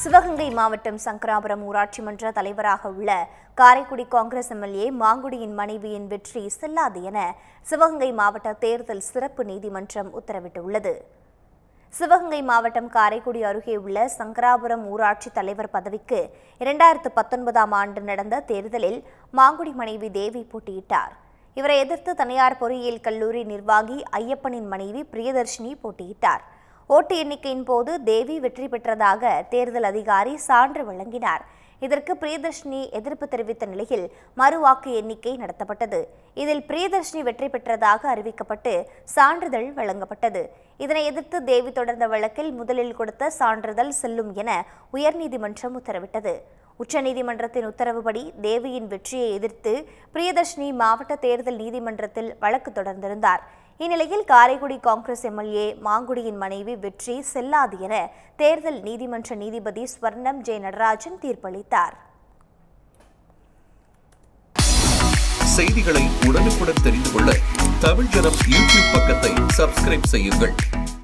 சிவகங்கை மாவட்டம் சங்கராபுரம் ஊராட்சி மன்ற தலைவராக உள்ள காரைக்குடி காங்கிரஸ் எம்எல்ஏ மாங்குடியின் மனைவியின் வெற்றி செல்லாது என சிவகங்கை மாவட்ட தேர்தல் சிறப்பு நீதிமன்றம் உத்தரவிட்டுள்ளது. சிவகங்கை மாவட்டம் காரைக்குடி அருகே உள்ள சங்கராபுரம் ஊராட்சி தலைவர் பதவிக்கு இரண்டாயிரத்து பத்தொன்பதாம் ஆண்டு நடந்த தேர்தலில் மாங்குடி மனைவி தேவி போட்டியிட்டார். இவரை எதிர்த்து தனியார் பொறியியல் கல்லூரி நிர்வாகி ஐயப்பனின் மனைவி பிரியதர்ஷினி போட்டியிட்டார். ஓட்டு எண்ணிக்கையின் போது தேவி வெற்றி பெற்றதாக தேர்தல் அதிகாரி சான்று வழங்கினார். இதற்கு பிரியதர்ஷினி எதிர்ப்பு தெரிவித்த நிலையில் மறு வாக்கு எண்ணிக்கை நடத்தப்பட்டது. இதில் பிரியதர்ஷினி வெற்றி பெற்றதாக அறிவிக்கப்பட்டு சான்றிதழ் வழங்கப்பட்டது. இதனை எதிர்த்து தேவி தொடர்ந்த வழக்கில் முதலில் கொடுத்த சான்றிதழ் செல்லும் என உயர்நீதிமன்றம் உத்தரவிட்டது. உச்சநீதிமன்றத்தின் உத்தரவுப்படி தேவியின் வெற்றியை எதிர்த்து பிரியதர்ஷினி மாவட்ட தேர்தல் நீதிமன்றத்தில் வழக்கு தொடர்ந்திருந்தார். இந்நிலையில் காரைக்குடி காங்கிரஸ் எம்எல்ஏ மாங்குடியின் மனைவி வெற்றி செல்லாது என தேர்தல் நீதிமன்ற நீதிபதி ஸ்வர்ணம் ஜெய நடராஜன் தீர்ப்பளித்தார். செய்திகளை உடனுக்குடன் தெரிந்து கொள்ள தமிழ் ஜனம் யூடியூப் பக்கத்தை சப்ஸ்கிரைப் செய்யுங்கள்.